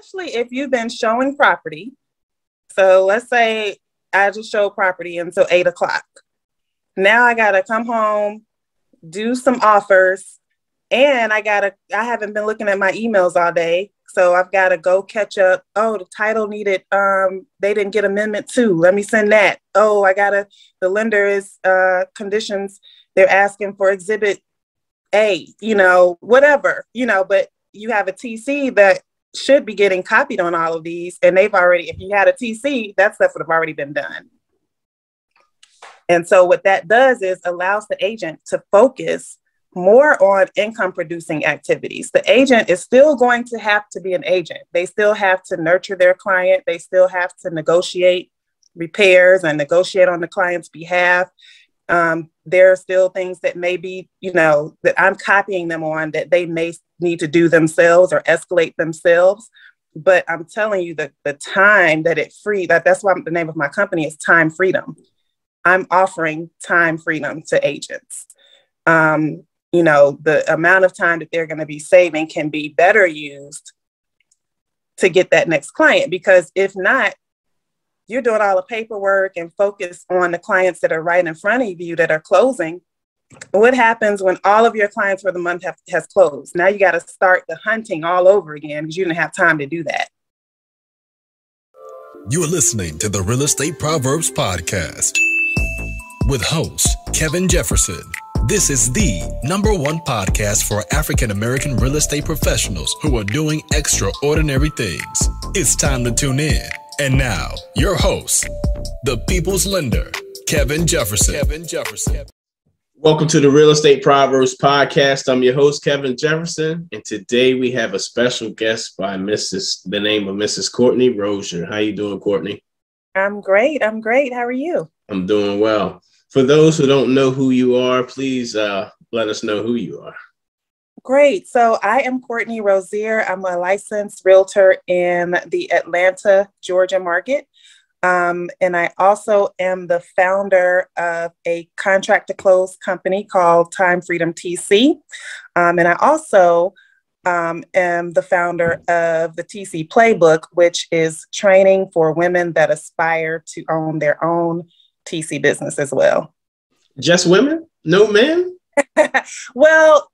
especially if you've been showing property. So let's say I just showed property until eight o'clock. Now I gotta come home, do some offers, and I gotta, I haven't been looking at my emails all day. So I've got to go catch up. Oh, the title needed, um, they didn't get amendment two. Let me send that. Oh, I gotta, the lender is uh conditions, they're asking for exhibit A, you know, whatever, you know, but you have a TC that should be getting copied on all of these. And they've already, if you had a TC, that stuff would have already been done. And so what that does is allows the agent to focus more on income producing activities. The agent is still going to have to be an agent. They still have to nurture their client. They still have to negotiate repairs and negotiate on the client's behalf. Um, there are still things that maybe, you know, that I'm copying them on that they may need to do themselves or escalate themselves. But I'm telling you that the time that it free, that that's why the name of my company is Time Freedom. I'm offering time freedom to agents. Um, you know, the amount of time that they're going to be saving can be better used to get that next client. Because if not, you're doing all the paperwork and focus on the clients that are right in front of you that are closing. What happens when all of your clients for the month have, has closed? Now you got to start the hunting all over again because you didn't have time to do that. You are listening to the Real Estate Proverbs Podcast with host Kevin Jefferson. This is the number one podcast for African American real estate professionals who are doing extraordinary things. It's time to tune in. And now, your host, the People's Lender, Kevin Jefferson. Kevin Jefferson. Welcome to the Real Estate Proverbs podcast. I'm your host, Kevin Jefferson, and today we have a special guest by Mrs. the name of Mrs. Courtney Rozier. How you doing, Courtney? I'm great. I'm great. How are you? I'm doing well for those who don't know who you are, please uh, let us know who you are. Great. So I am Courtney Rozier. I'm a licensed realtor in the Atlanta, Georgia market. Um, and I also am the founder of a contract to close company called Time Freedom TC. Um, and I also um, am the founder of the TC Playbook, which is training for women that aspire to own their own TC business as well. Just women? No men? well,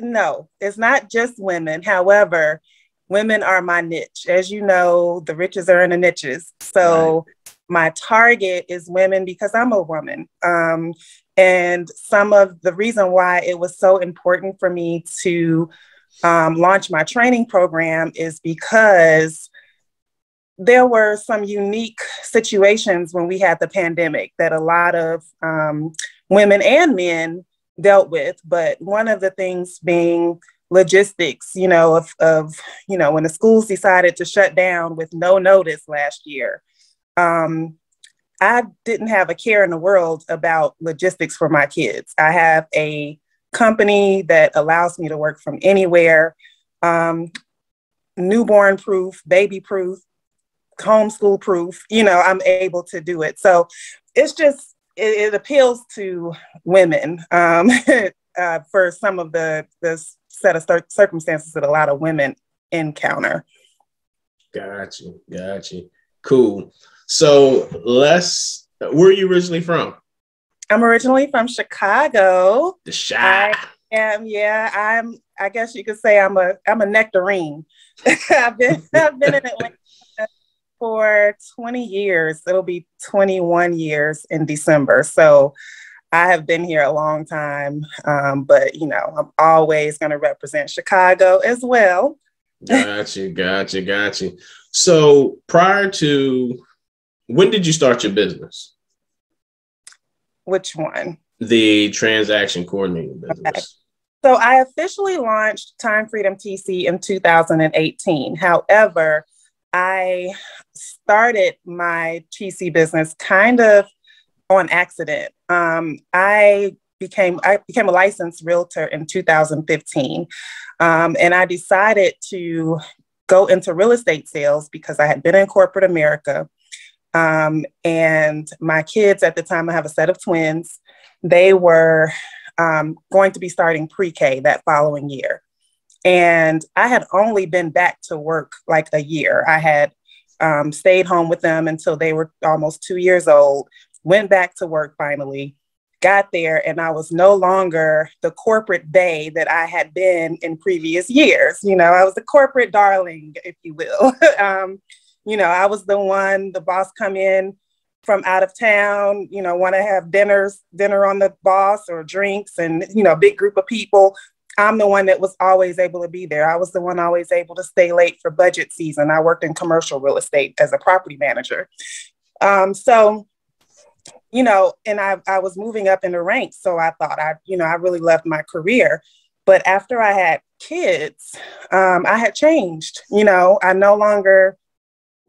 no, it's not just women. However, women are my niche. As you know, the riches are in the niches. So right. my target is women because I'm a woman. Um, and some of the reason why it was so important for me to um, launch my training program is because there were some unique situations when we had the pandemic that a lot of um, women and men dealt with. But one of the things being logistics, you know, of, of you know, when the schools decided to shut down with no notice last year. Um, I didn't have a care in the world about logistics for my kids. I have a company that allows me to work from anywhere, um, newborn proof, baby proof, homeschool proof, you know, I'm able to do it. So it's just, it, it appeals to women um, uh, for some of the, the set of circumstances that a lot of women encounter. Got you. Got you. Cool. So let's, where are you originally from? I'm originally from Chicago. The Chi. I am, yeah, I'm, I guess you could say I'm a, I'm a nectarine. I've been, I've been in Atlanta for 20 years. It'll be 21 years in December. So I have been here a long time, um, but you know, I'm always going to represent Chicago as well. got you, got you, got you. So prior to when did you start your business? Which one? The transaction coordinating business. Okay. So I officially launched Time Freedom TC in 2018. However, I started my TC business kind of on accident. Um, I became I became a licensed realtor in 2015, um, and I decided to go into real estate sales because I had been in corporate America. Um, and my kids at the time, I have a set of twins. They were um, going to be starting pre-K that following year. And I had only been back to work like a year. I had um, stayed home with them until they were almost two years old, went back to work finally, got there, and I was no longer the corporate bay that I had been in previous years. You know, I was the corporate darling, if you will. um, you know, I was the one, the boss come in from out of town, you know, want to have dinners, dinner on the boss or drinks and, you know, big group of people. I'm the one that was always able to be there. I was the one always able to stay late for budget season. I worked in commercial real estate as a property manager. Um, so, you know, and I, I was moving up in the ranks. So I thought I, you know, I really loved my career. But after I had kids, um, I had changed. You know, I no longer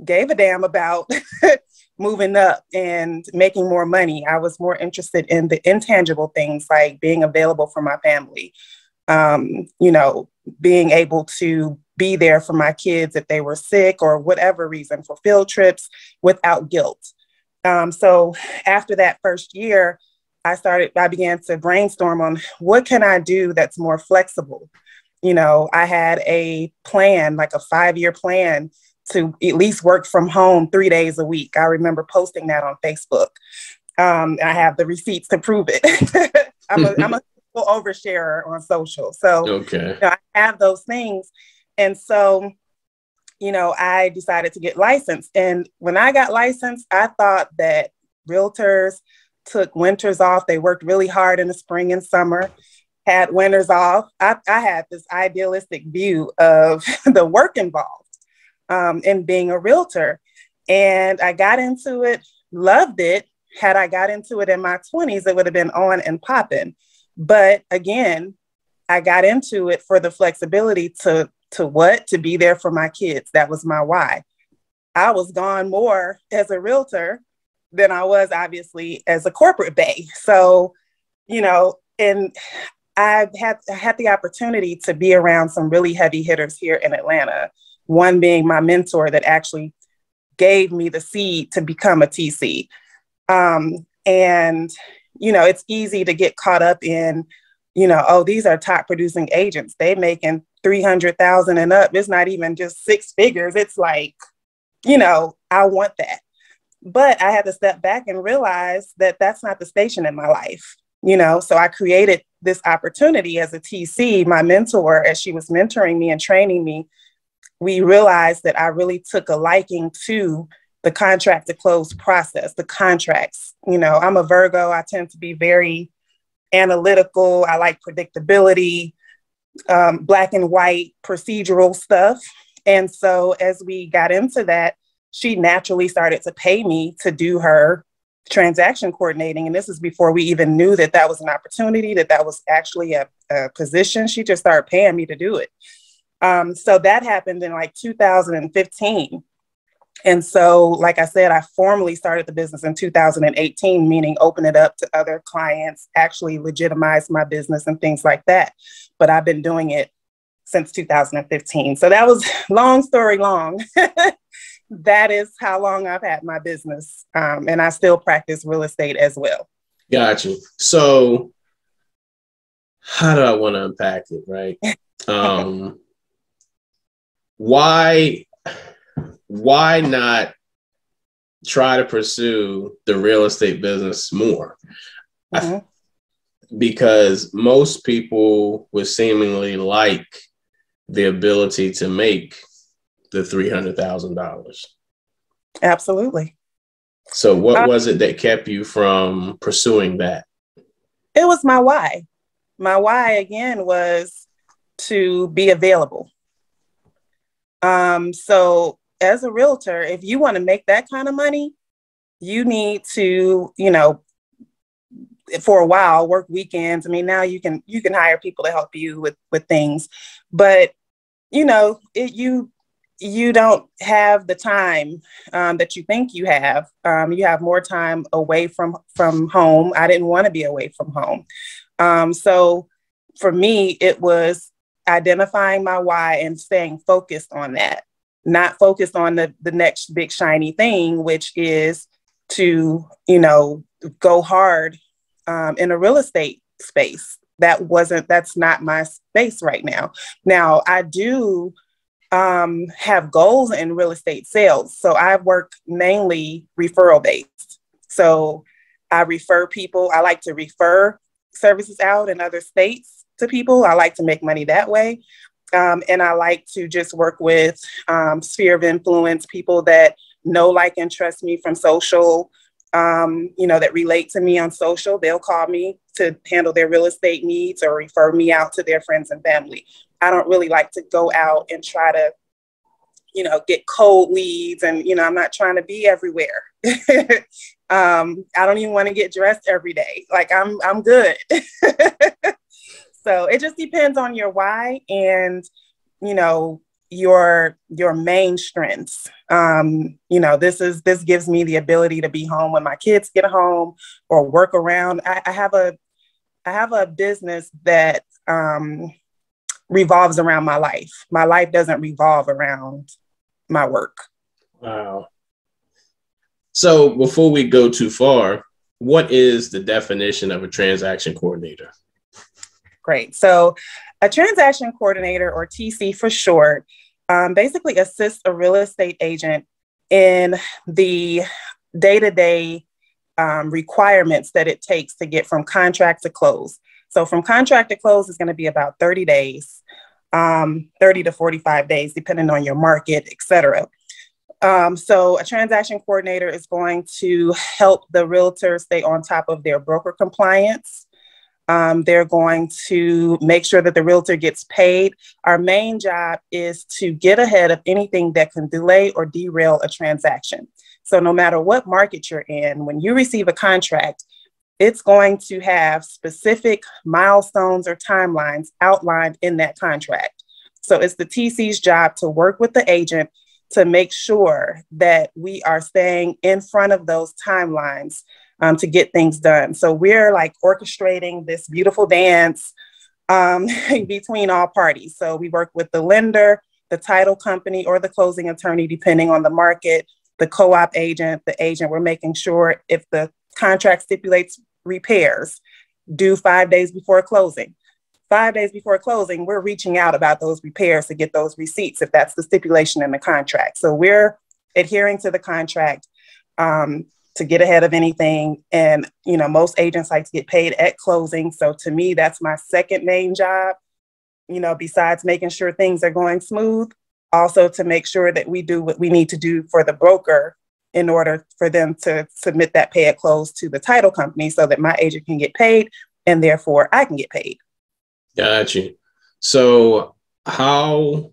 gave a damn about moving up and making more money. I was more interested in the intangible things like being available for my family, um, you know, being able to be there for my kids if they were sick or whatever reason for field trips without guilt. Um, so after that first year, I started, I began to brainstorm on what can I do that's more flexible. You know, I had a plan, like a five year plan to at least work from home three days a week. I remember posting that on Facebook. Um, I have the receipts to prove it. I'm a, I'm a oversharer on social. So okay. You know, I have those things. And so, you know, I decided to get licensed. And when I got licensed, I thought that realtors took winters off. They worked really hard in the spring and summer, had winters off. I, I had this idealistic view of the work involved um, in being a realtor. And I got into it, loved it. Had I got into it in my 20s, it would have been on and popping. But again, I got into it for the flexibility to to what? To be there for my kids. That was my why. I was gone more as a realtor than I was obviously as a corporate bay. So, you know, and I've had I had the opportunity to be around some really heavy hitters here in Atlanta one being my mentor that actually gave me the seed to become a TC. Um, and, you know, it's easy to get caught up in, you know, oh, these are top producing agents. They making 300,000 and up. It's not even just six figures. It's like, you know, I want that. But I had to step back and realize that that's not the station in my life, you know? So I created this opportunity as a TC, my mentor, as she was mentoring me and training me, we realized that I really took a liking to the contract to close process, the contracts. You know, I'm a Virgo, I tend to be very analytical, I like predictability, um, black and white procedural stuff. And so as we got into that, she naturally started to pay me to do her transaction coordinating. And this is before we even knew that that was an opportunity, that that was actually a, a position. She just started paying me to do it. Um, so that happened in like 2015. And so, like I said, I formally started the business in 2018, meaning open it up to other clients, actually legitimize my business and things like that. But I've been doing it since 2015. So that was long story long. that is how long I've had my business. Um, and I still practice real estate as well. Got you. So, how do I want to unpack it, right? Um, why why not try to pursue the real estate business more? Mm-hmm. I, because most people would seemingly like the ability to make the three hundred thousand dollars. Absolutely. So, what uh, was it that kept you from pursuing that? It was my why. My why again was to be available. Um, so as a realtor, if you want to make that kind of money, you need to, you know, for a while work weekends. I mean, now you can you can hire people to help you with with things, but you know, it, you you don't have the time um, that you think you have. Um, you have more time away from from home. I didn't want to be away from home, um, so for me, it was identifying my why and staying focused on that, not focused on the, the next big shiny thing, which is to, you know, go hard um, in a real estate space. that wasn't that's not my space right now. Now I do um, have goals in real estate sales. So I work mainly referral based. So I refer people. I like to refer services out in other states to people. I like to make money that way. Um, and I like to just work with um, sphere of influence people that know, like, and trust me from social, um, you know, that relate to me on social. They'll call me to handle their real estate needs or refer me out to their friends and family. I don't really like to go out and try to, you know, get cold leads. And, you know, I'm not trying to be everywhere. um, I don't even want to get dressed every day. Like I'm, I'm good. so it just depends on your why and, you know, your your main strengths. Um you know this is this gives me the ability to be home when my kids get home or work around. I, I have a i have a business that um revolves around my life. My life doesn't revolve around my work. Wow. So before we go too far what is the definition of a transaction coordinator great so a transaction coordinator or tc for short um, basically assists a real estate agent in the day to day requirements that it takes to get from contract to close. So, from contract to close is going to be about 30 days, um, 30 to 45 days, depending on your market, et cetera. Um, so, a transaction coordinator is going to help the realtor stay on top of their broker compliance. Um, they're going to make sure that the realtor gets paid. Our main job is to get ahead of anything that can delay or derail a transaction. So, no matter what market you're in, when you receive a contract, it's going to have specific milestones or timelines outlined in that contract. So, it's the TC's job to work with the agent to make sure that we are staying in front of those timelines um, to get things done. So we're like orchestrating this beautiful dance um, between all parties. So we work with the lender, the title company, or the closing attorney, depending on the market, the co op agent, the agent. We're making sure if the contract stipulates repairs due five days before closing. Five days before closing, we're reaching out about those repairs to get those receipts if that's the stipulation in the contract. So we're adhering to the contract. Um, to get ahead of anything. And, you know, most agents like to get paid at closing. So to me, that's my second main job, you know, besides making sure things are going smooth, also to make sure that we do what we need to do for the broker in order for them to submit that pay at close to the title company so that my agent can get paid and therefore I can get paid. Got you. So how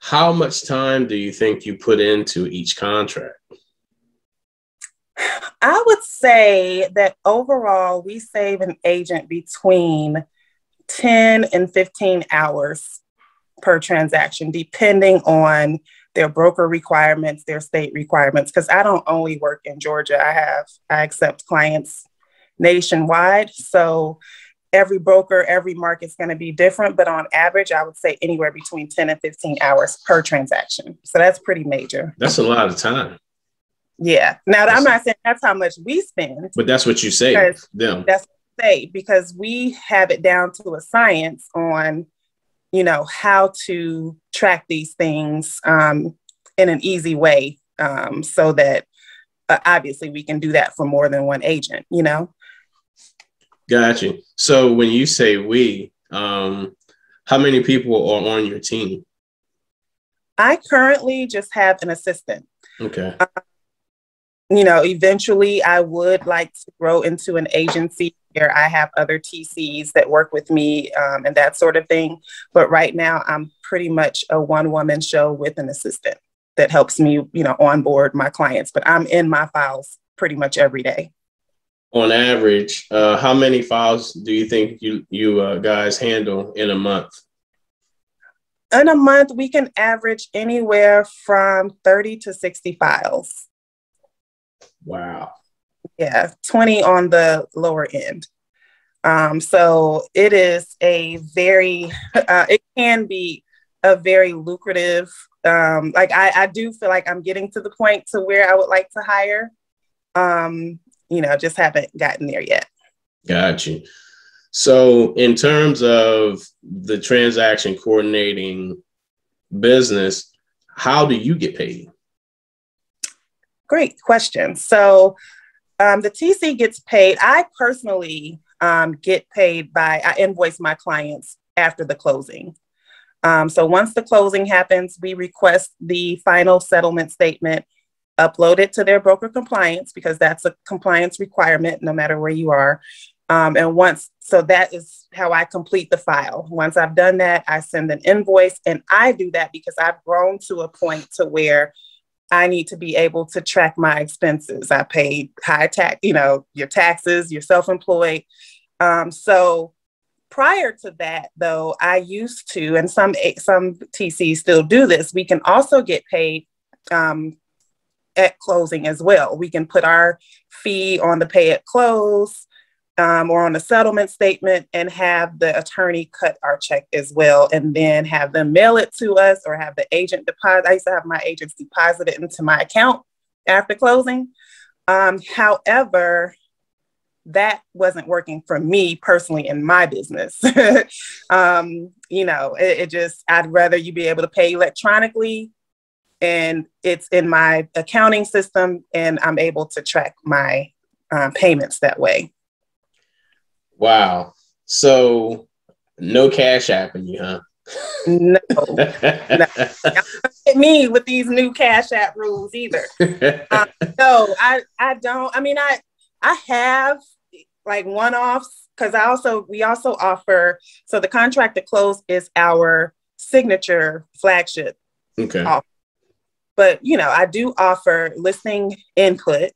how much time do you think you put into each contract? I would say that overall, we save an agent between 10 and 15 hours per transaction, depending on their broker requirements, their state requirements. Because I don't only work in Georgia, I have, I accept clients nationwide. So every broker, every market's going to be different. But on average, I would say anywhere between 10 and 15 hours per transaction. So that's pretty major. That's a lot of time. Yeah. Now that's, I'm not saying that's how much we spend. But that's what you say. Yeah. That's what I say because we have it down to a science on, you know, how to track these things um, in an easy way um, so that uh, obviously we can do that for more than one agent, you know? Gotcha. So when you say we, um, how many people are on your team? I currently just have an assistant. Okay. Uh, you know, eventually I would like to grow into an agency where I have other TCs that work with me um, and that sort of thing. But right now, I'm pretty much a one woman show with an assistant that helps me, you know, onboard my clients. But I'm in my files pretty much every day. On average, uh, how many files do you think you you uh, guys handle in a month? In a month, we can average anywhere from 30 to 60 files. Wow. Yeah, 20 on the lower end. Um, so it is a very, uh, it can be a very lucrative, um, like I, I do feel like I'm getting to the point to where I would like to hire. Um, you know, just haven't gotten there yet. Got you. So, in terms of the transaction coordinating business, how do you get paid? Great question. So, um, the TC gets paid. I personally um, get paid by, I invoice my clients after the closing. Um, so, once the closing happens, we request the final settlement statement, upload it to their broker compliance because that's a compliance requirement no matter where you are. Um, and once, so that is how I complete the file. Once I've done that, I send an invoice, and I do that because I've grown to a point to where I need to be able to track my expenses. I paid high tax, you know, your taxes, you're self-employed. Um, so prior to that, though, I used to, and some some TCs still do this. We can also get paid um, at closing as well. We can put our fee on the pay at close um, or on a settlement statement and have the attorney cut our check as well and then have them mail it to us or have the agent deposit. I used to have my agents deposit it into my account after closing. Um, however, that wasn't working for me personally in my business. um, you know, it, it just, I'd rather you be able to pay electronically and it's in my accounting system and I'm able to track my uh, payments that way. Wow. So no cash app in you, huh? No, no. me with these new cash app rules either. Um, no, I I don't. I mean, I I have like one offs because I also we also offer so the contract to close is our signature flagship. Okay. Offer. But you know, I do offer listing input.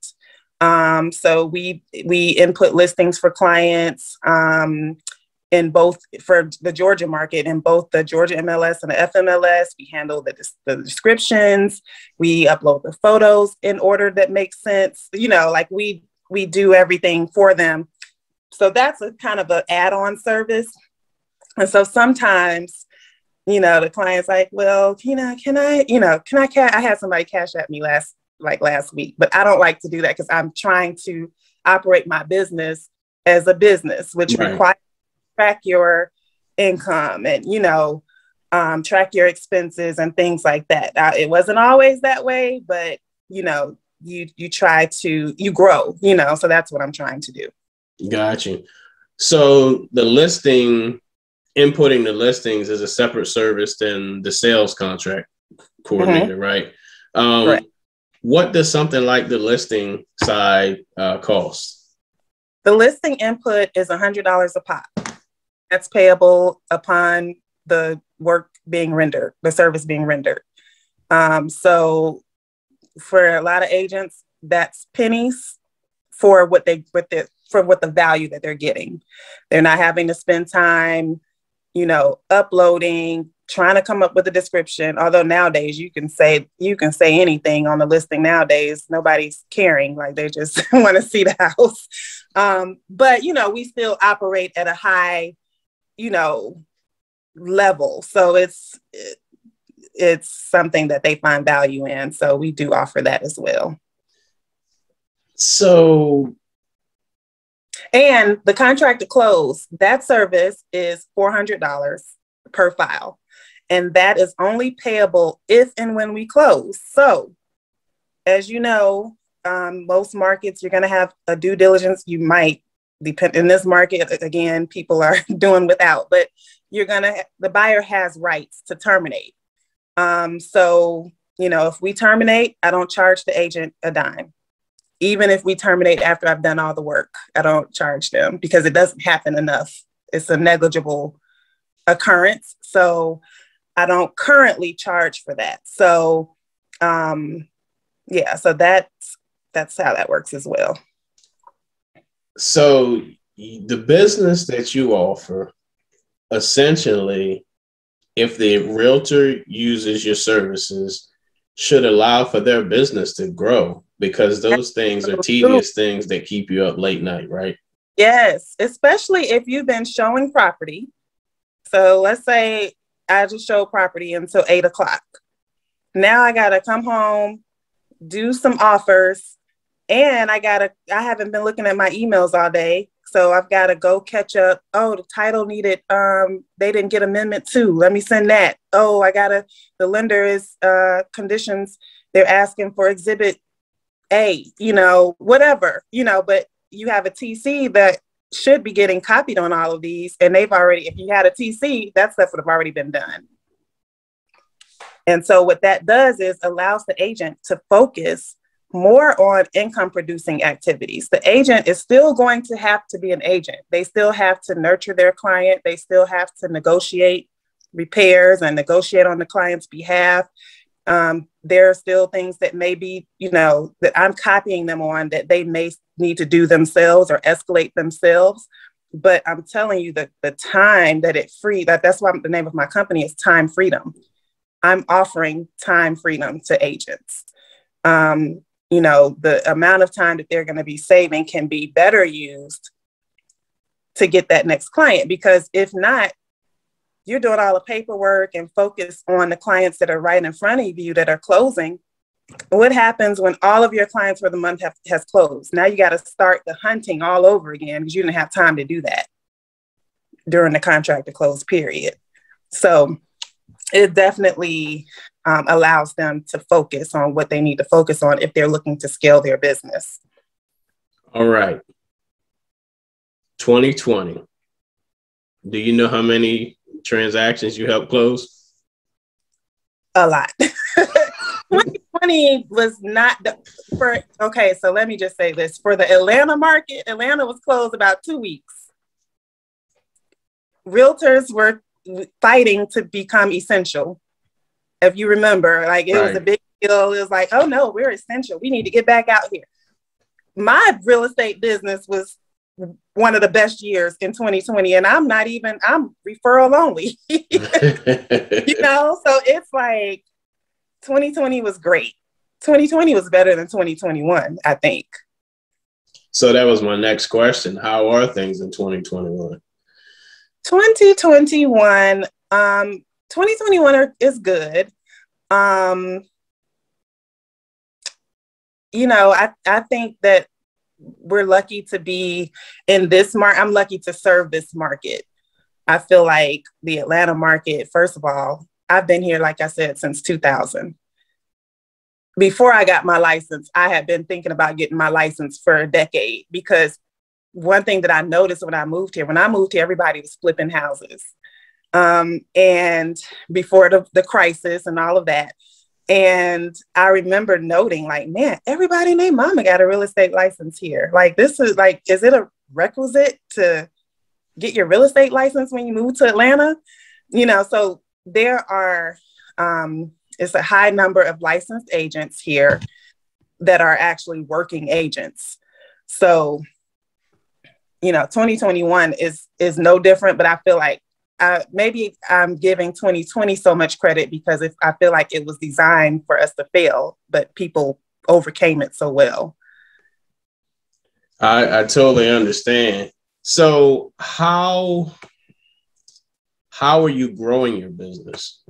Um, so we we input listings for clients um, in both for the Georgia market in both the Georgia MLS and the FMLS. We handle the, the descriptions. We upload the photos in order that makes sense. You know, like we we do everything for them. So that's a kind of an add-on service. And so sometimes, you know, the client's like, well, know, can I, you know, can I, ca-? I had somebody cash at me last like last week, but I don't like to do that because I'm trying to operate my business as a business, which right. requires track your income and you know um, track your expenses and things like that. It wasn't always that way, but you know you you try to you grow, you know. So that's what I'm trying to do. Got you. So the listing, inputting the listings is a separate service than the sales contract coordinator, mm-hmm. right? Um, right what does something like the listing side uh, cost? The listing input is $100 a pop. That's payable upon the work being rendered, the service being rendered. Um, so for a lot of agents, that's pennies for what they what the for what the value that they're getting. They're not having to spend time, you know, uploading, trying to come up with a description although nowadays you can say you can say anything on the listing nowadays. Nobody's caring like they just want to see the house. Um, but you know we still operate at a high you know level. So it's it, it's something that they find value in so we do offer that as well. So and the contract to close that service is $400 per file and that is only payable if and when we close. So, as you know, um, most markets you're going to have a due diligence. You might depend in this market again. People are doing without, but you're going to the buyer has rights to terminate. Um, so you know, if we terminate, I don't charge the agent a dime. Even if we terminate after I've done all the work, I don't charge them because it doesn't happen enough. It's a negligible occurrence. So I don't currently charge for that. So um, yeah, so that's that's how that works as well. So the business that you offer, essentially, if the realtor uses your services, should allow for their business to grow because those things are tedious things that keep you up late night, right? Yes, especially if you've been showing property. So let's say I just showed property until eight o'clock. Now I gotta come home, do some offers, and I gotta. I haven't been looking at my emails all day. So I've got to go catch up. Oh, the title needed, um, they didn't get amendment two. Let me send that. Oh, I gotta, the lender is uh conditions, they're asking for exhibit A, you know, whatever, you know, but you have a TC that should be getting copied on all of these. And they've already, if you had a TC, that stuff would have already been done. And so what that does is allows the agent to focus more on income producing activities. The agent is still going to have to be an agent. They still have to nurture their client. They still have to negotiate repairs and negotiate on the client's behalf. Um, there are still things that maybe, you know, that I'm copying them on that they may need to do themselves or escalate themselves. But I'm telling you that the time that it free, that that's why the name of my company is Time Freedom. I'm offering time freedom to agents. Um, you know, the amount of time that they're going to be saving can be better used to get that next client. Because if not, you're doing all the paperwork and focus on the clients that are right in front of you that are closing. What happens when all of your clients for the month have, has closed? Now you got to start the hunting all over again because you didn't have time to do that during the contract to close period. So it definitely um, allows them to focus on what they need to focus on if they're looking to scale their business. All right. 2020. Do you know how many transactions you helped close? A lot. 2020 was not the for okay, so let me just say this. For the Atlanta market, Atlanta was closed about two weeks. Realtors were fighting to become essential. If you remember, like it right. was a big deal. It was like, oh no, we're essential. We need to get back out here. My real estate business was one of the best years in 2020 and i'm not even i'm referral only. You know so it's like 2020 was great. 2020 was better than 2021 i think. So that was my next question. How are things in 2021 2021 um 2021 are, is good. Um you know i i think that we're lucky to be in this market i'm lucky to serve this market i feel like the atlanta market first of all i've been here like i said since 2000 before i got my license i had been thinking about getting my license for a decade because one thing that I noticed when I moved here, when I moved here, everybody was flipping houses. Um, and before the, the crisis and all of that. And I remember noting, like, man, everybody named mama got a real estate license here. Like, this is like, is it a requisite to get your real estate license when you move to Atlanta? You know, so there are, um, it's a high number of licensed agents here that are actually working agents. So you know 2021 is is no different but i feel like uh, maybe i'm giving 2020 so much credit because if i feel like it was designed for us to fail but people overcame it so well. I i totally understand. So how how are you growing your business?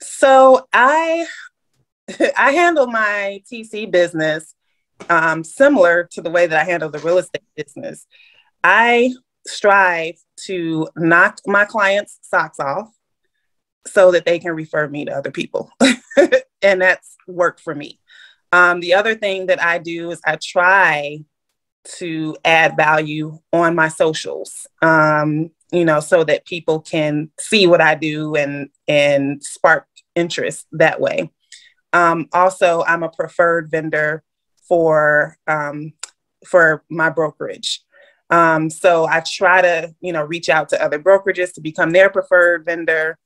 So i i handle my tc business um, similar to the way that I handle the real estate business. I strive to knock my clients' socks off so that they can refer me to other people. and that's worked for me. Um, the other thing that I do is I try to add value on my socials, um, you know, so that people can see what I do and and spark interest that way. Um, also, I'm a preferred vendor for um, for my brokerage. Um, so I try to, you know, reach out to other brokerages to become their preferred vendor.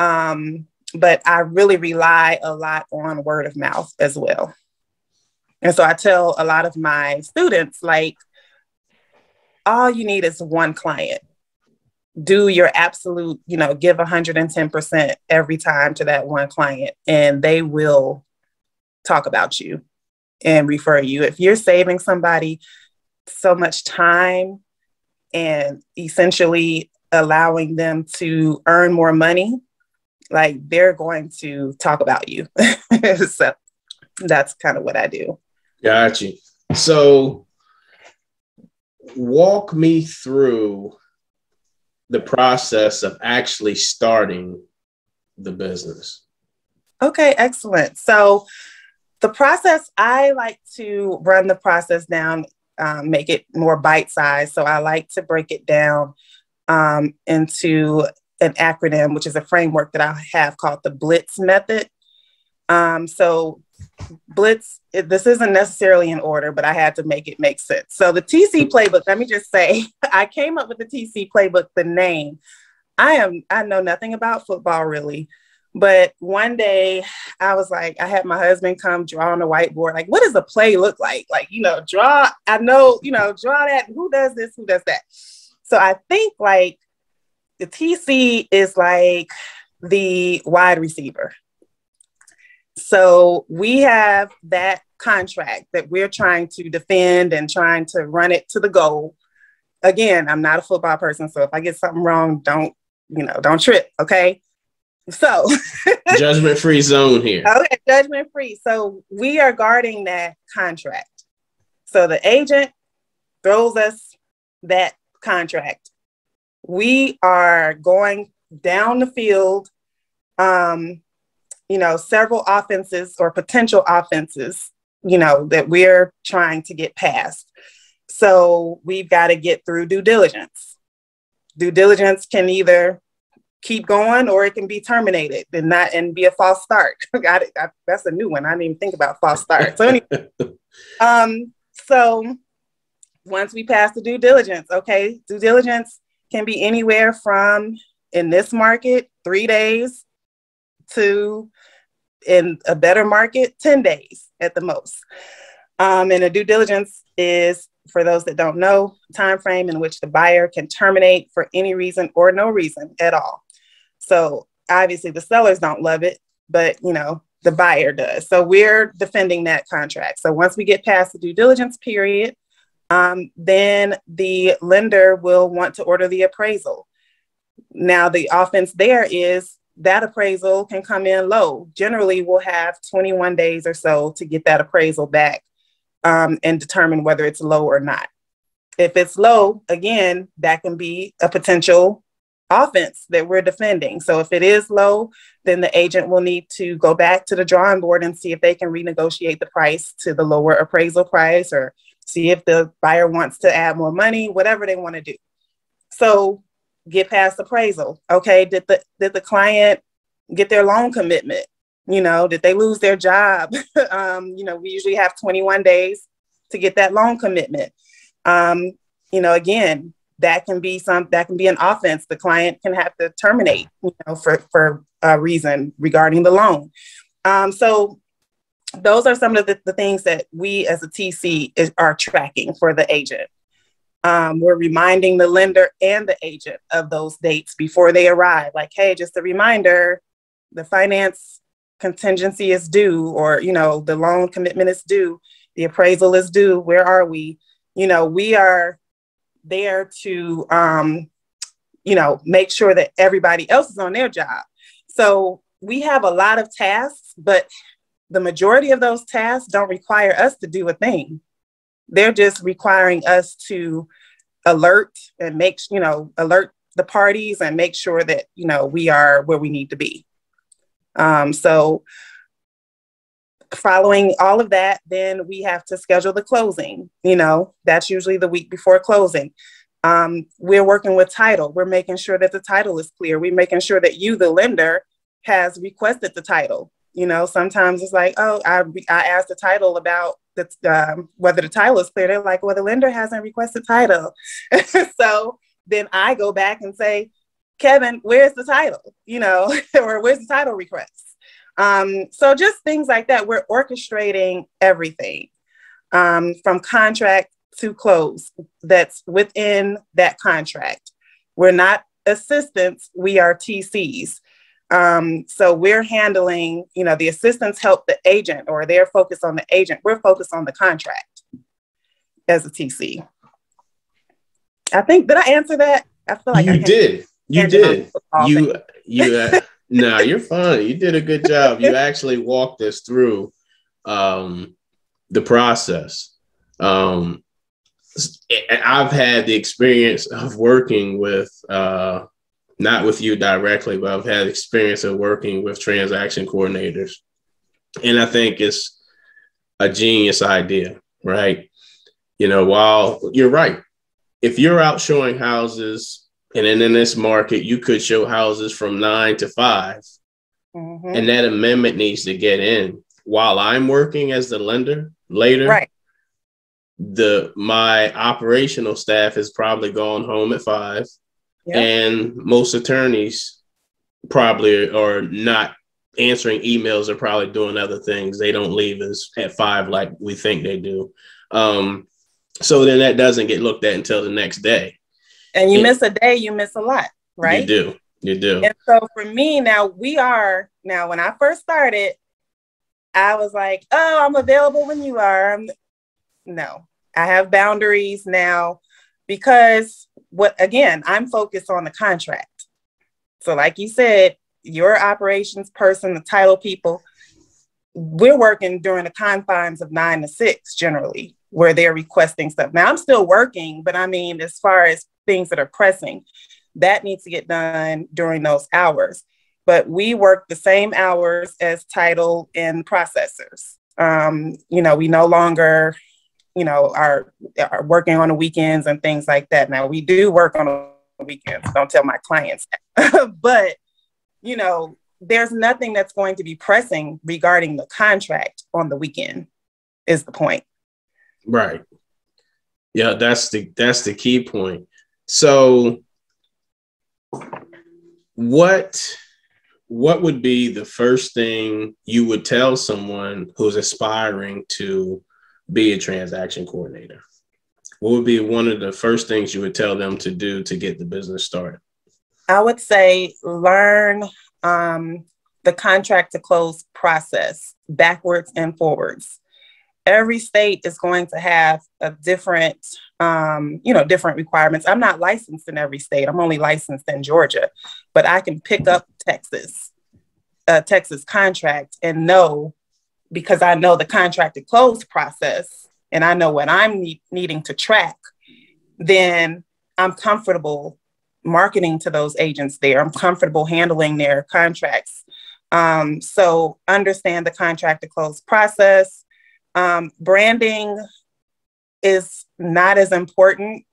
Um, but I really rely a lot on word of mouth as well. And so I tell a lot of my students, like, all you need is one client. Do your absolute, you know, give 110% every time to that one client, and they will talk about you and refer you. If you're saving somebody so much time and essentially allowing them to earn more money, like they're going to talk about you. so that's kind of what I do. Got you. So walk me through the process of actually starting the business. Okay, excellent. So the process, I like to run the process down, um, make it more bite sized. So I like to break it down um, into an acronym, which is a framework that I have called the Blitz method. Um, so Blitz, it, this isn't necessarily in order, but I had to make it make sense. So the TC playbook, let me just say, I came up with the TC playbook, the name. I am, I know nothing about football really, but one day I was like, I had my husband come draw on the whiteboard. Like, what does a play look like? Like, you know, draw, I know, you know, draw that. Who does this? Who does that? So I think like the TC is like the wide receiver. So we have that contract that we're trying to defend and trying to run it to the goal. Again, I'm not a football person, so if I get something wrong, don't, you know, don't trip, okay? So judgment free zone here. Okay, judgment free. So we are guarding that contract. So the agent throws us that contract. We are going down the field, um, you know, several offenses or potential offenses, you know, that we're trying to get past. So we've got to get through due diligence. Due diligence can either keep going or it can be terminated and not and be a false start. got it. I, that's a new one. I didn't even think about false start. So anyway, um, so once we pass the due diligence, okay, due diligence can be anywhere from in this market three days to in a better market 10 days at the most um, and a due diligence is for those that don't know time frame in which the buyer can terminate for any reason or no reason at all so obviously the sellers don't love it but you know the buyer does so we're defending that contract so once we get past the due diligence period um, then the lender will want to order the appraisal. Now, the offense there is that appraisal can come in low. Generally, we'll have 21 days or so to get that appraisal back um, and determine whether it's low or not. If it's low, again, that can be a potential offense that we're defending. So if it is low, then the agent will need to go back to the drawing board and see if they can renegotiate the price to the lower appraisal price or see if the buyer wants to add more money, whatever they want to do. So get past appraisal. Okay, did the did the client get their loan commitment? You know, did they lose their job? um, you know, we usually have 21 days to get that loan commitment. Um, you know, again, that can be some that can be an offense. The client can have to terminate, you know, for for a reason regarding the loan. Um, so those are some of the, the things that we as a TC is, are tracking for the agent. Um, we're reminding the lender and the agent of those dates before they arrive. Like, hey, just a reminder, the finance contingency is due, or you know, the loan commitment is due, the appraisal is due. Where are we? You know, we are there to, um, you know, make sure that everybody else is on their job. So we have a lot of tasks, but the majority of those tasks don't require us to do a thing. They're just requiring us to alert and make, you know, alert the parties and make sure that, you know, we are where we need to be. Um, so following all of that, then we have to schedule the closing. You know, that's usually the week before closing. Um, we're working with title. We're making sure that the title is clear. We're making sure that you, the lender, has requested the title. You know, sometimes it's like, oh, I, I asked the title about the, um, whether the title is clear. They're like, well, the lender hasn't requested title. so then I go back and say, Kevin, where's the title? You know, or where's the title request? Um, so just things like that. We're orchestrating everything um, from contract to close that's within that contract. We're not assistants, we are TCs. Um, so we're handling, you know, the assistants help the agent or they're focused on the agent. We're focused on the contract as a TC. I think, did I answer that? I feel like you did. You did. You, you, uh, no, you're fine. You did a good job. You actually walked us through um, the process. Um, I've had the experience of working with, uh, not with you directly, but I've had experience of working with transaction coordinators. And I think it's a genius idea, right? You know, while you're right, if you're out showing houses and then in this market, you could show houses from nine to 5 mm-hmm. and that amendment needs to get in while I'm working as the lender later. Right the my operational staff has probably gone home at five, yep. and most attorneys probably are not answering emails. Are probably doing other things. They don't leave us at five like we think they do. Um, so then that doesn't get looked at until the next day. And you and, miss a day, you miss a lot, right? You do. You do. And so for me now, we are now. When I first started, I was like, "Oh, I'm available when you are." I'm, no, I have boundaries now because what again, I'm focused on the contract. So, like you said, your operations person, the title people, we're working during the confines of nine to six generally, where they're requesting stuff. Now, I'm still working, but I mean, as far as things that are pressing, that needs to get done during those hours. But we work the same hours as title and processors. Um, you know, we no longer you know, are, are working on the weekends and things like that. Now we do work on the weekends. Don't tell my clients, but you know, there's nothing that's going to be pressing regarding the contract on the weekend. Is the point? Right. Yeah, that's the that's the key point. So, what what would be the first thing you would tell someone who's aspiring to be a transaction coordinator? What would be one of the first things you would tell them to do to get the business started? I would say learn um, the contract to close process backwards and forwards. Every state is going to have a different, um, you know, different requirements. I'm not licensed in every state. I'm only licensed in Georgia, but I can pick up Texas, a Texas contract, and know because I know the contract to close process and I know what I'm ne- needing to track, then I'm comfortable marketing to those agents there. I'm comfortable handling their contracts. Um, so understand the contract to close process. Um, branding is not as important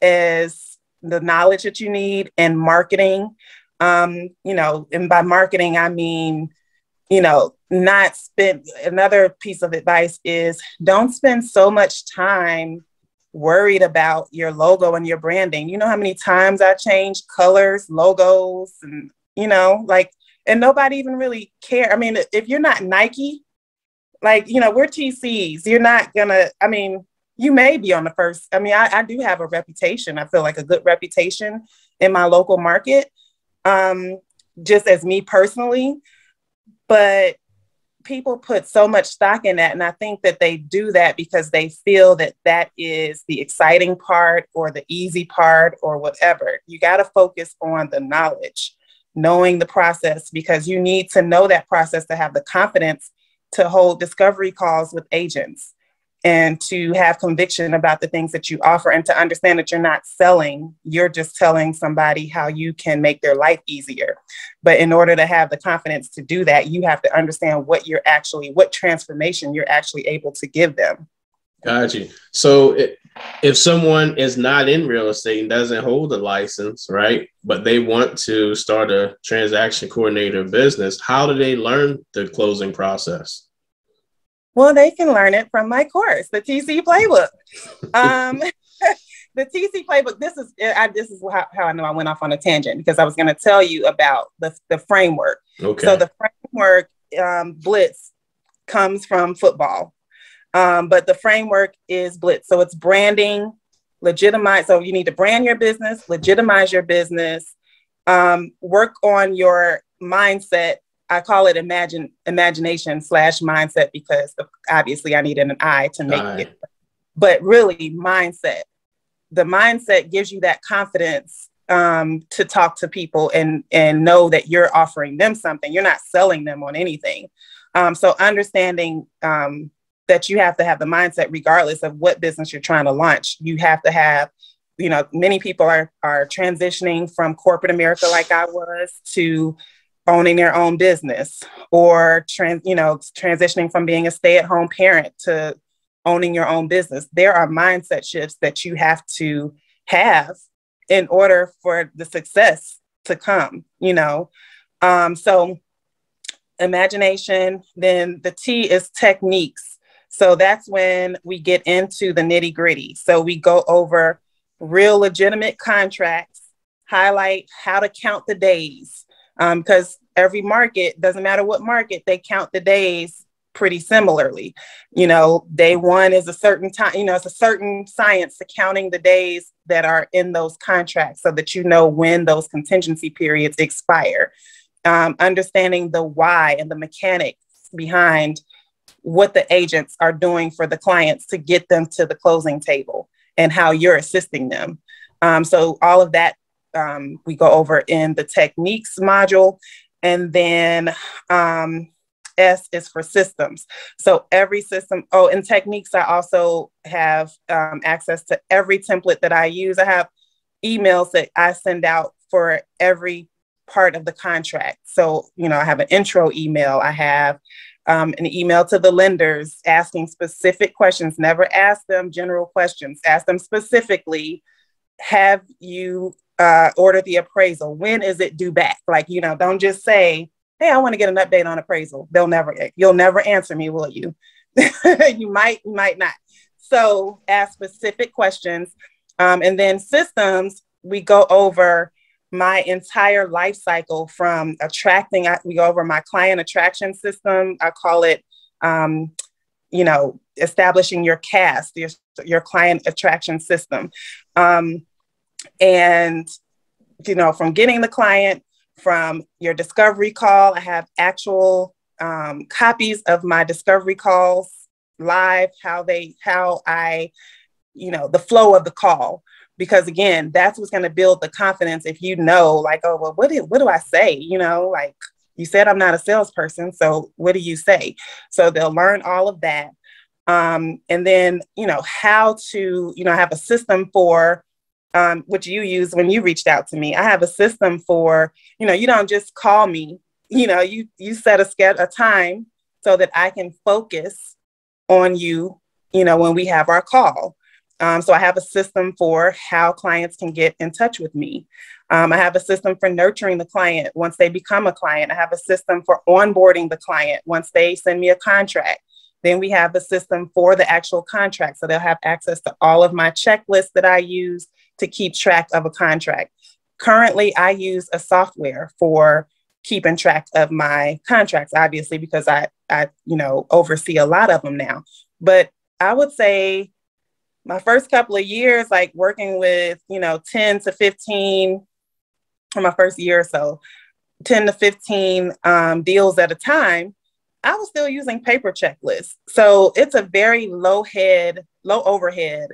as the knowledge that you need in marketing. Um, you know, and by marketing, I mean you know, not spend another piece of advice is don't spend so much time worried about your logo and your branding. You know how many times I changed colors, logos, and you know, like, and nobody even really care. I mean, if you're not Nike, like, you know, we're TCs, you're not gonna, I mean, you may be on the first. I mean, I, I do have a reputation. I feel like a good reputation in my local market. Um, just as me personally, but people put so much stock in that. And I think that they do that because they feel that that is the exciting part or the easy part or whatever. You got to focus on the knowledge, knowing the process, because you need to know that process to have the confidence to hold discovery calls with agents and to have conviction about the things that you offer and to understand that you're not selling, you're just telling somebody how you can make their life easier. But in order to have the confidence to do that, you have to understand what you're actually, what transformation you're actually able to give them. Got you. So if someone is not in real estate and doesn't hold a license, right, but they want to start a transaction coordinator business, how do they learn the closing process? Well, they can learn it from my course, the TC Playbook. Um, the TC Playbook. This is I, this is how, how I know I went off on a tangent because I was going to tell you about the the framework. Okay. So the framework um, Blitz comes from football, um, but the framework is Blitz. So it's branding, legitimize. So you need to brand your business, legitimize your business, um, work on your mindset I call it imagine imagination slash mindset because obviously I needed an eye to make it. But really, mindset. The mindset gives you that confidence um, to talk to people and and know that you're offering them something. You're not selling them on anything. Um, so understanding um, that you have to have the mindset, regardless of what business you're trying to launch. You have to have, you know, many people are are transitioning from corporate America, like I was, to owning their own business, or trans, you know, transitioning from being a stay-at-home parent to owning your own business. There are mindset shifts that you have to have in order for the success to come. You know, um, so imagination. Then the T is techniques so that's when we get into the nitty gritty. So we go over real legitimate contracts, highlight how to count the days, because um, every market, doesn't matter what market, they count the days pretty similarly. You know, day one is a certain time, you know, it's a certain science to counting the days that are in those contracts so that you know when those contingency periods expire. Um, understanding the why and the mechanics behind what the agents are doing for the clients to get them to the closing table and how you're assisting them. Um, so all of that um, we go over in the techniques module. And then um, S is for systems. So every system, oh, in techniques, I also have um, access to every template that I use. I have emails that I send out for every part of the contract. So, you know, I have an intro email, I have um, an email to the lenders asking specific questions. Never ask them general questions. Ask them specifically, have you uh, ordered the appraisal? When is it due back? Like, you know, don't just say, hey, I want to get an update on appraisal. They'll never, you'll never answer me, will you? you might, you might not. So ask specific questions. Um, and then systems, we go over my entire life cycle from attracting, I, we go over my client attraction system. I call it, um, you know, establishing your cast, your, your client attraction system. Um, and, you know, from getting the client, from your discovery call, I have actual um, copies of my discovery calls live, how they, how I, you know, the flow of the call because again that's what's going to build the confidence if you know like oh well what do, what do i say? You know like you said i'm not a salesperson so what do you say? So they'll learn all of that. Um, and then you know how to you know have a system for um, what you use when you reached out to me. I have a system for you know you don't just call me you know you you set a schedule a time so that i can focus on you you know when we have our call um, so I have a system for how clients can get in touch with me. Um, I have a system for nurturing the client once they become a client. I have a system for onboarding the client once they send me a contract. Then we have a system for the actual contract. So they'll have access to all of my checklists that I use to keep track of a contract. Currently, I use a software for keeping track of my contracts, obviously, because I, I, you know, oversee a lot of them now. But I would say my first couple of years, like working with, you know, 10 to 15, for my first year or so, 10 to 15 um, deals at a time, I was still using paper checklists. So it's a very low head, low overhead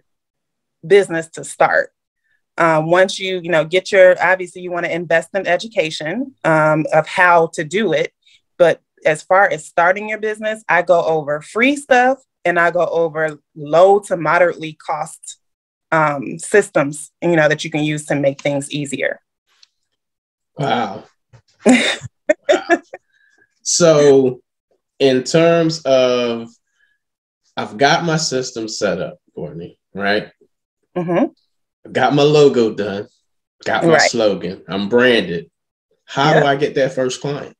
business to start. Um, once you, you know, get your, obviously you want to invest in education um, of how to do it. But as far as starting your business, I go over free stuff and I go over low to moderately cost um, systems, you know, that you can use to make things easier. Wow. wow. So, in terms of, I've got my system set up, Courtney, right? Mm-hmm. I got my logo done, got my right. slogan, I'm branded. How do I get that first client?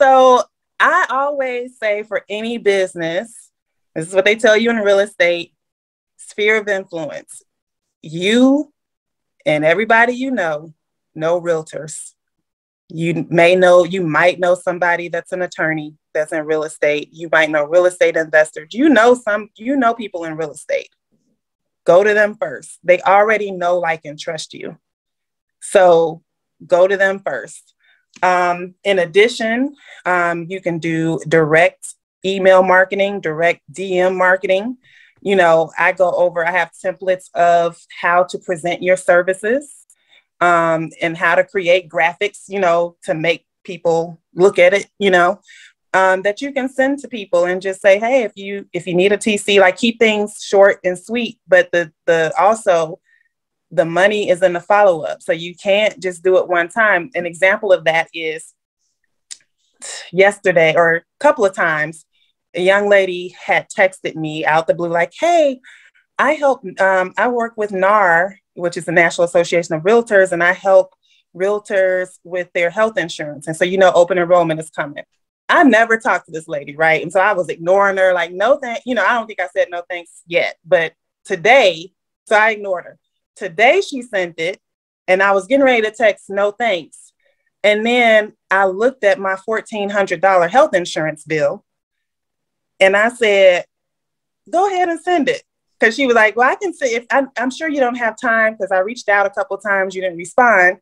So, I always say for any business, this is what they tell you in real estate sphere of influence. You and everybody you know know realtors. You may know, you might know somebody that's an attorney that's in real estate. You might know real estate investors. You know some, you know people in real estate. Go to them first. They already know, like, and trust you. So go to them first. Um, in addition, um, you can do direct email marketing, direct DM marketing. You know, I go over, I have templates of how to present your services um, and how to create graphics, you know, to make people look at it, you know. um, that you can send to people and just say, hey, if you if you need a TC, like keep things short and sweet, but the the also the money is in the follow up. So you can't just do it one time. An example of that is yesterday or a couple of times, a young lady had texted me out the blue, like, hey, I help, um, I work with NAR, which is the National Association of Realtors, and I help realtors with their health insurance. And so, you know, open enrollment is coming. I never talked to this lady, right? And so I was ignoring her, like, no thank, you know, I don't think I said no thanks yet. But today, so I ignored her. Today she sent it, and I was getting ready to text no thanks. And then I looked at my $1,400 health insurance bill and I said, go ahead and send it. Because she was like, well, I can say if I'm, I'm sure you don't have time because I reached out a couple times, you didn't respond.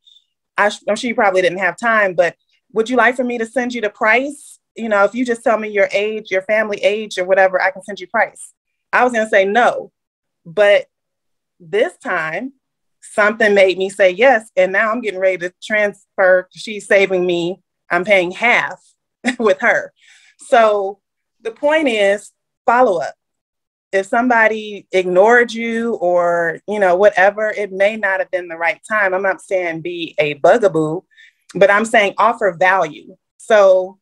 I, I'm sure you probably didn't have time, but would you like for me to send you the price? You know, if you just tell me your age, your family age, or whatever, I can send you price. I was gonna say no, but this time something made me say yes, and now I'm getting ready to transfer. She's saving me. I'm paying half with her. So the point is follow up. If somebody ignored you or you know whatever, it may not have been the right time. I'm not saying be a bugaboo, but I'm saying offer value. So,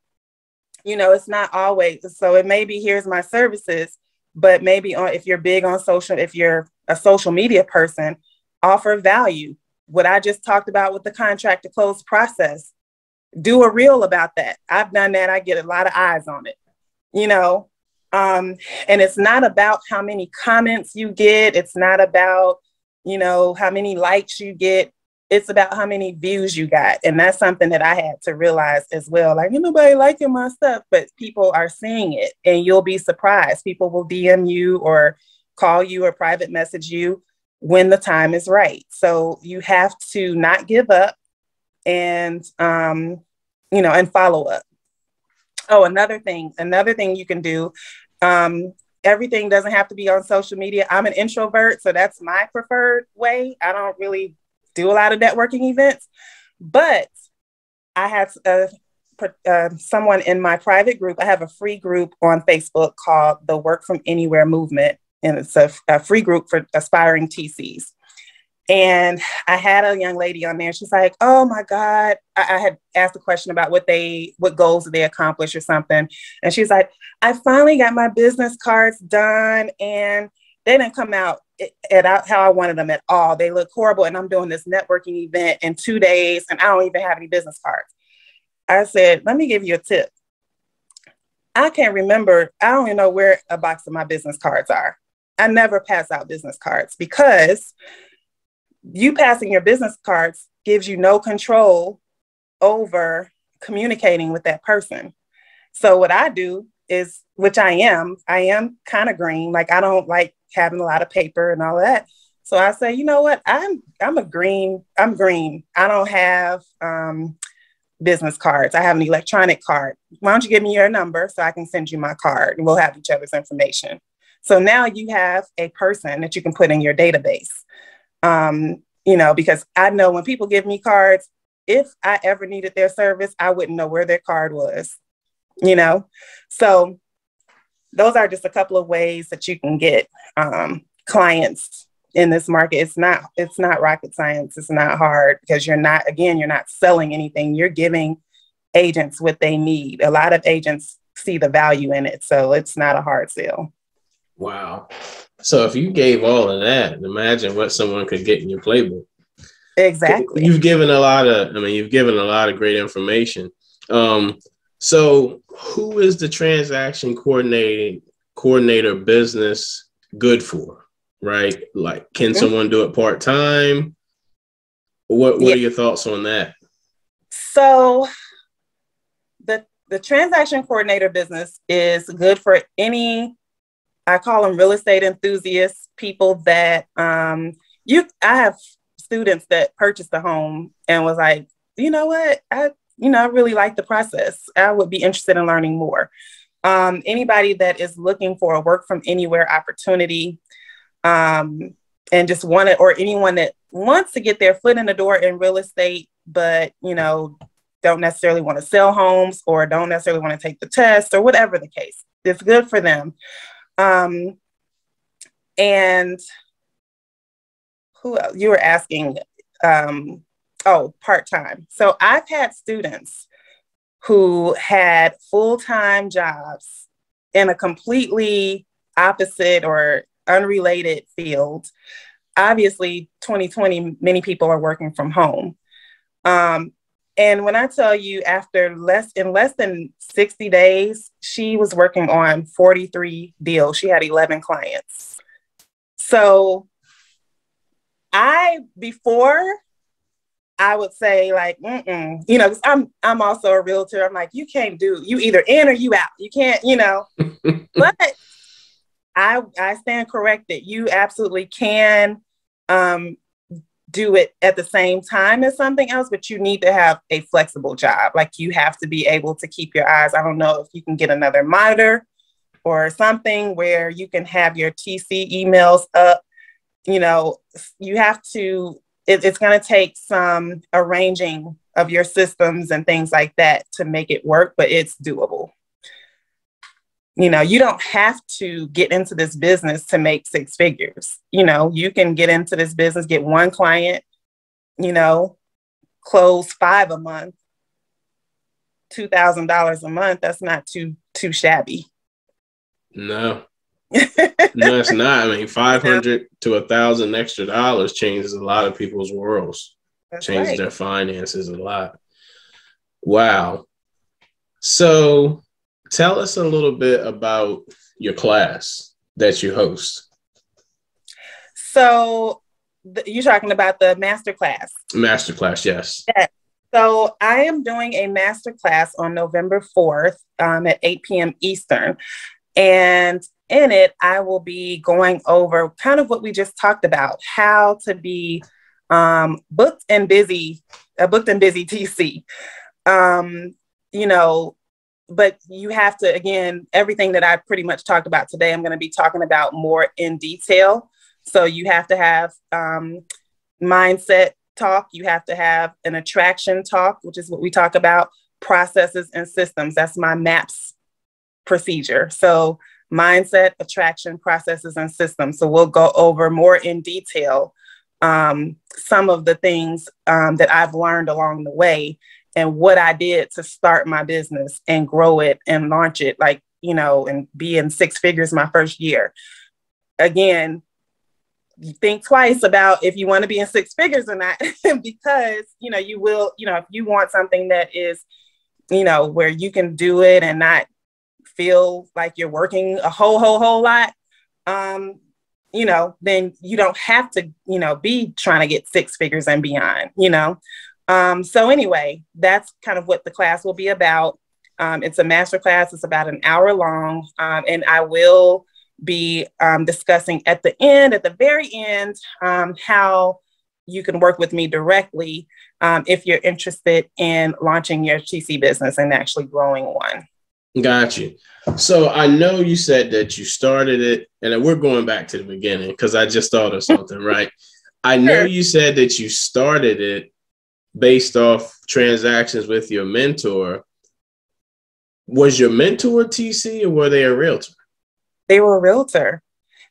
you know, it's not always so it may be here's my services, but maybe on if you're big on social, if you're a social media person, offer value. What I just talked about with the contract to close process, do a reel about that. I've done that. I get a lot of eyes on it, you know. Um, and it's not about how many comments you get. It's not about, you know, how many likes you get it's about how many views you got. And that's something that I had to realize as well. Like, nobody liking my stuff, but people are seeing it and you'll be surprised. People will DM you or call you or private message you when the time is right. So you have to not give up and, um, you know, and follow up. Oh, another thing, another thing you can do. Um, everything doesn't have to be on social media. I'm an introvert, so that's my preferred way. I don't really do a lot of networking events, but I have uh, uh, someone in my private group. I have a free group on Facebook called the Work from Anywhere Movement, and it's a, a free group for aspiring TCs. And I had a young lady on there. She's like, "Oh my God!" I, I, had asked a question about what they, what goals they accomplish or something, and she's like, "I finally got my business cards done, and they didn't come out at how I wanted them at all. They look horrible. And I'm doing this networking event in two days and I don't even have any business cards. I said, let me give you a tip. I can't remember, I don't even know where a box of my business cards are. I never pass out business cards because you passing your business cards gives you no control over communicating with that person. So what I do is, which I am, I am kind of green. Like I don't like having a lot of paper and all that. So I say, you know what? I'm I'm a green. I'm green. I don't have um, business cards. I have an electronic card. Why don't you give me your number so I can send you my card and we'll have each other's information. So now you have a person that you can put in your database. Um, you know, because I know when people give me cards, if I ever needed their service, I wouldn't know where their card was. You know, so those are just a couple of ways that you can get um, clients in this market. It's not it's not rocket science. It's not hard because you're not again you're not selling anything. You're giving agents what they need. A lot of agents see the value in it, so it's not a hard sell. Wow. So if you gave all of that, imagine what someone could get in your playbook. Exactly. You've given a lot of, I mean, you've given a lot of great information. Um, so, who is the transaction coordinating coordinator business good for? Right? Like, can mm-hmm. someone do it part time? What What yeah. are your thoughts on that? So, the the transaction coordinator business is good for any. I call them real estate enthusiasts, people that um, you. I have students that purchased a home and was like, you know what, I you know, I really like the process. I would be interested in learning more. Um, anybody that is looking for a work from anywhere opportunity um, and just wanted, or anyone that wants to get their foot in the door in real estate, but, you know, don't necessarily want to sell homes or don't necessarily want to take the test or whatever the case. It's good for them. Um, and who else? you were asking? Um, oh, part time. So I've had students who had full time jobs in a completely opposite or unrelated field. Obviously, 2020, many people are working from home. Um, and when I tell you, after less in less than 60 days, she was working on 43 deals. She had 11 clients. So I before I would say like, Mm-mm. you know, I'm I'm also a realtor. I'm like, you can't do you either in or you out. You can't, you know. but I I stand corrected. You absolutely can um, do it at the same time as something else, but you need to have a flexible job. Like you have to be able to keep your eyes. I don't know if you can get another monitor or something where you can have your TC emails up. You know, you have to it, it's going to take some arranging of your systems and things like that to make it work, but it's doable. You know, you don't have to get into this business to make six figures. You know, you can get into this business, get one client, you know, close five a month, $2,000 a month. That's not too, too shabby. No, no, it's not. I mean, five hundred to a thousand extra dollars changes a lot of people's worlds. That's changes right. their finances a lot. Wow. So, tell us a little bit about your class that you host. So, you're talking about the master class. Master class, yes. yes. So I am doing a master class on November 4th um, at 8 p.m. Eastern. And in it, I will be going over kind of what we just talked about how to be um, booked and busy, a booked and busy TC. Um, you know, but you have to, again, everything that I pretty much talked about today, I'm going to be talking about more in detail. So you have to have um, mindset talk, you have to have an attraction talk, which is what we talk about, processes and systems. That's my MAPS procedure. So mindset, attraction, processes, and systems. So we'll go over more in detail um, some of the things um, that I've learned along the way and what I did to start my business and grow it and launch it, like, you know, and be in six figures my first year. Again, think twice about if you want to be in six figures or not, because, you know, you will, you know, if you want something that is, you know, where you can do it and not feel like you're working a whole, whole, whole lot, um, you know, then you don't have to, you know, be trying to get six figures and beyond, you know. Um, so anyway, that's kind of what the class will be about. Um, it's a master class. It's about an hour long, um, and I will be um, discussing at the end, at the very end, um, how you can work with me directly um, if you're interested in launching your TC business and actually growing one. Got you. So I know you said that you started it, and we're going back to the beginning because I just thought of something, right? I know you said that you started it based off transactions with your mentor. Was your mentor TC or were they a realtor? They were a realtor.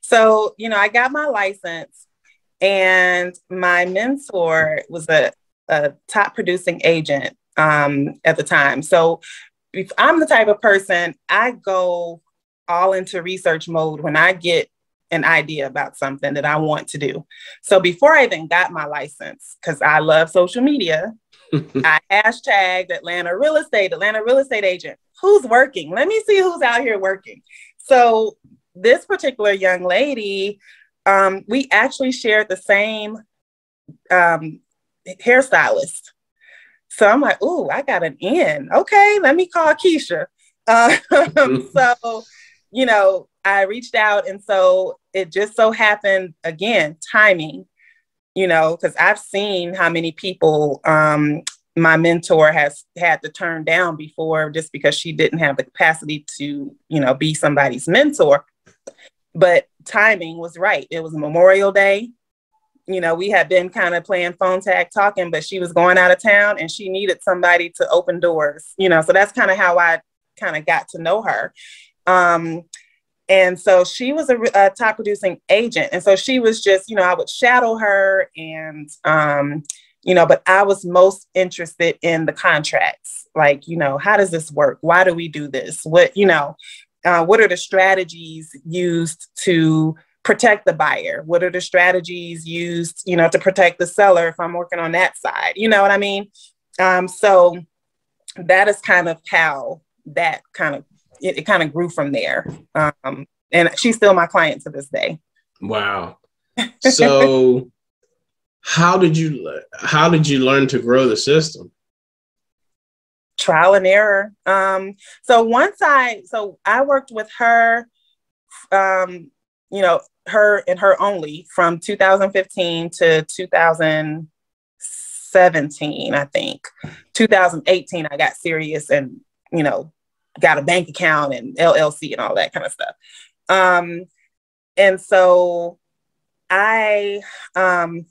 So, you know, I got my license, and my mentor was a, a top producing agent um, at the time. So if I'm the type of person, I go all into research mode when I get an idea about something that I want to do. So before I even got my license, because I love social media, I hashtagged Atlanta real estate, Atlanta real estate agent. Who's working? Let me see who's out here working. So this particular young lady, um, we actually shared the same um, hairstylist. So I'm like, ooh, I got an in. Okay, let me call Keisha. Um, so, you know, I reached out, and so it just so happened again, timing, you know, because I've seen how many people um, my mentor has had to turn down before just because she didn't have the capacity to, you know, be somebody's mentor. But timing was right. It was Memorial Day. you know, we had been kind of playing phone tag talking, but she was going out of town and she needed somebody to open doors, you know. So that's kind of how I kind of got to know her. Um, and so she was a, a, top producing agent. And so she was just, you know, I would shadow her and, um, you know, but I was most interested in the contracts. Like, you know, how does this work? Why do we do this? What, you know, uh, what are the strategies used to protect the buyer? What are the strategies used, you know, to protect the seller if I'm working on that side? You know what I mean? Um, so that is kind of how that kind of it, it kind of grew from there. Um, and she's still my client to this day. Wow. So how did you how did you learn to grow the system? Trial and error. Um, so once I so I worked with her um, you know, her and her only from 2015 to 2017, I think. 2018, I got serious and, you know, got a bank account and LLC and all that kind of stuff. Um, and so I, um,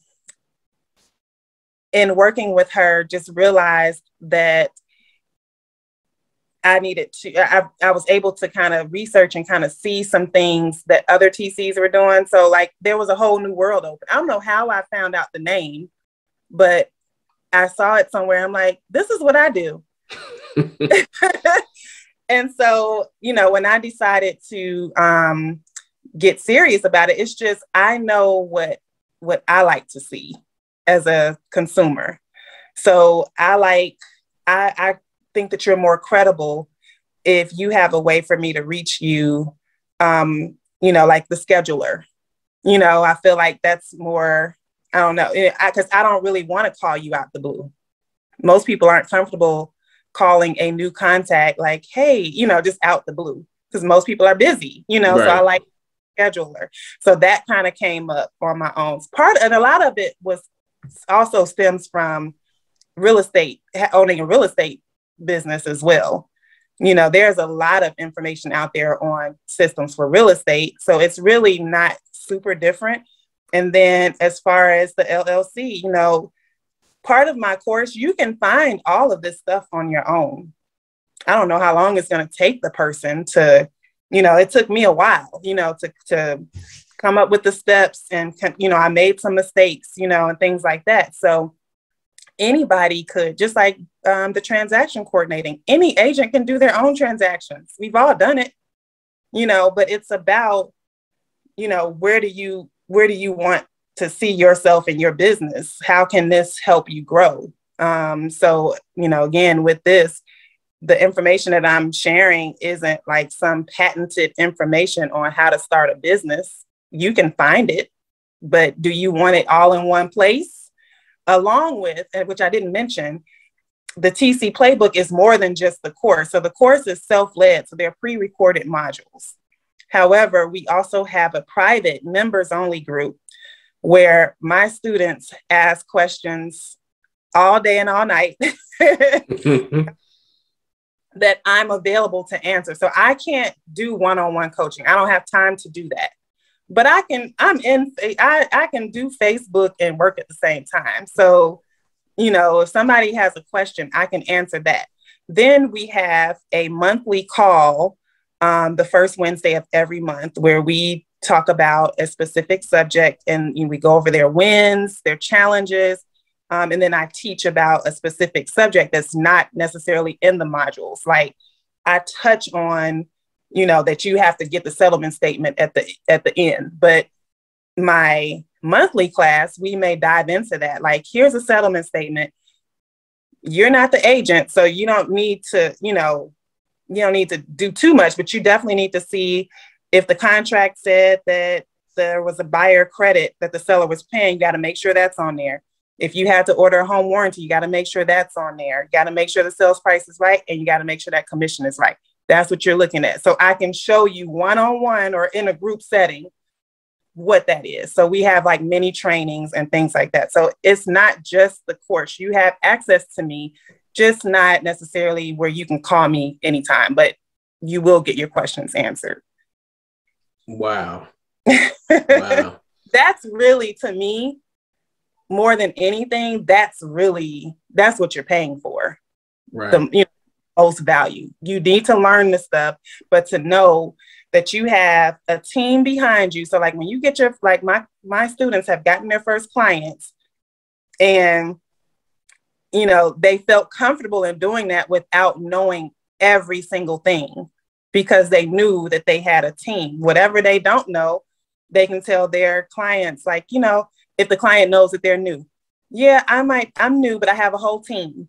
in working with her, just realized that I needed to, I, I was able to kind of research and kind of see some things that other TCs were doing. So, like, there was a whole new world open. I don't know how I found out the name, but I saw it somewhere. I'm like, this is what I do. and so, you know, when I decided to um, get serious about it, it's just I know what what I like to see as a consumer. So I like I, I think that you're more credible if you have a way for me to reach you. Um, you know, like the scheduler. You know, I feel like that's more. I don't know because I, I don't really want to call you out the blue. Most people aren't comfortable calling a new contact like, hey, you know, just out the blue because most people are busy, you know. Right. So I like scheduler. So that kind of came up on my own. Part and a lot of it was also stems from real estate, owning a real estate business as well. You know, there's a lot of information out there on systems for real estate. So it's really not super different. And then as far as the LLC, you know, part of my course, you can find all of this stuff on your own. I don't know how long it's going to take the person to, you know, it took me a while, you know, to, to come up with the steps and, you know, I made some mistakes, you know, and things like that. So anybody could, just like um, the transaction coordinating, any agent can do their own transactions. We've all done it, you know, but it's about, you know, where do you, where do you want to see yourself in your business. How can this help you grow? Um, so you know again with this the information that i'm sharing isn't like some patented information on how to start a business. You can find it but do you want it all in one place? Along with which i didn't mention the tc playbook is more than just the course. So the course is self-led so they're pre-recorded modules. However we also have a private members only group where my students ask questions all day and all night that I'm available to answer. So I can't do one-on-one coaching. I don't have time to do that. But I can I'm in I I can do Facebook and work at the same time. So, you know, if somebody has a question, I can answer that. Then we have a monthly call um, the first Wednesday of every month where we talk about a specific subject and you know, we go over their wins, their challenges, um, and then I teach about a specific subject that's not necessarily in the modules. Like I touch on, you know, that you have to get the settlement statement at the at the end. But my monthly class, we may dive into that. Like, here's a settlement statement. You're not the agent, so you don't need to, you know, you don't need to do too much, but you definitely need to see if the contract said that there was a buyer credit that the seller was paying, you got to make sure that's on there. If you had to order a home warranty, you got to make sure that's on there. You got to make sure the sales price is right and you got to make sure that commission is right. That's what you're looking at. So I can show you one on one or in a group setting what that is. So we have like many trainings and things like that. So it's not just the course. You have access to me, just not necessarily where you can call me anytime, but you will get your questions answered. Wow. wow. That's really to me more than anything, that's really that's what you're paying for. Right. The you know, most value. You need to learn the stuff, but to know that you have a team behind you. So like when you get your like my my students have gotten their first clients and you know they felt comfortable in doing that without knowing every single thing because they knew that they had a team. Whatever they don't know, they can tell their clients like, you know, if the client knows that they're new. Yeah, I might I'm new, but I have a whole team.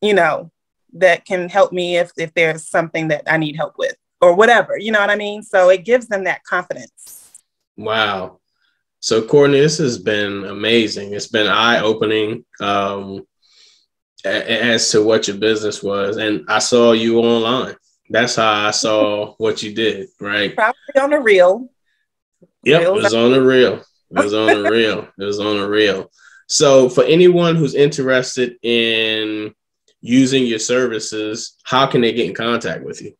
You know, that can help me if if there's something that I need help with or whatever. You know what I mean? So it gives them that confidence. Wow. So Courtney, this has been amazing. It's been eye opening um, as to what your business was, and I saw you online. That's how I saw what you did, right? Probably on the reel. Yep, it was on the reel. It was on the reel. It was on the reel. So, for anyone who's interested in using your services, how can they get in contact with you?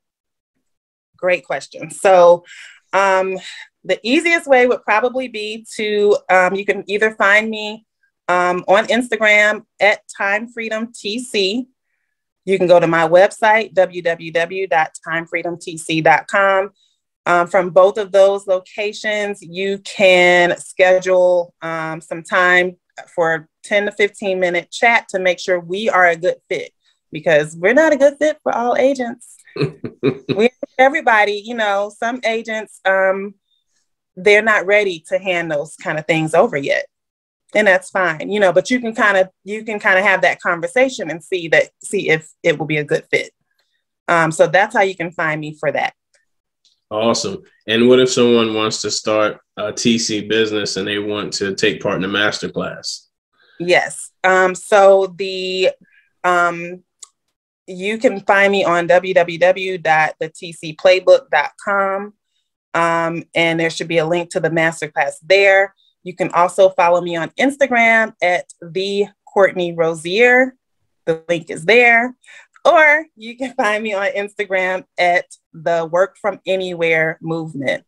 Great question. So, um, the easiest way would probably be to um, you can either find me um, on Instagram at Time Freedom TC. You can go to my website, www.timefreedomtc.com. Um, from both of those locations, you can schedule um, some time for 10 to 15 minute chat to make sure we are a good fit because we're not a good fit for all agents. we everybody, you know, some agents um they're not ready to hand those kind of things over yet. And that's fine, you know, but you can kind of you can kind of have that conversation and see that see if it will be a good fit. Um, so that's how you can find me for that. Awesome. And what if someone wants to start a TC business and they want to take part in a masterclass? Yes. Um, so the um, you can find me on www.thetcplaybook.com. Um, and there should be a link to the masterclass there. You can also follow me on Instagram at the Courtney Rozier. The link is there. Or you can find me on Instagram at the Work From Anywhere Movement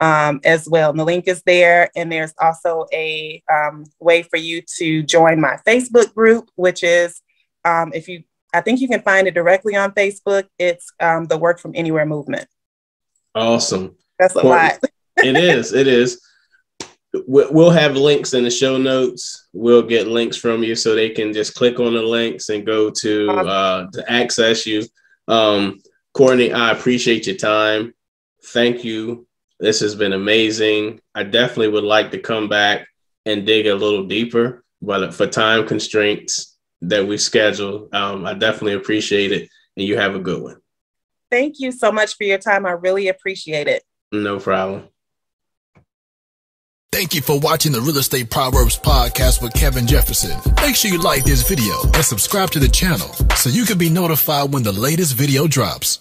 um, as well. And the link is there. And there's also a um, way for you to join my Facebook group, which is um, if you, I think you can find it directly on Facebook. It's um, the Work From Anywhere Movement. Awesome. That's a lot. it is. It is. We'll have links in the show notes. We'll get links from you so they can just click on the links and go to uh, to access you. Um, Courtney, I appreciate your time. Thank you. This has been amazing. I definitely would like to come back and dig a little deeper, but for time constraints that we schedule, um, I definitely appreciate it. And you have a good one. Thank you so much for your time. I really appreciate it. No problem. Thank you for watching the Real Estate Proverbs podcast with Kevin Jefferson. Make sure you like this video and subscribe to the channel so you can be notified when the latest video drops.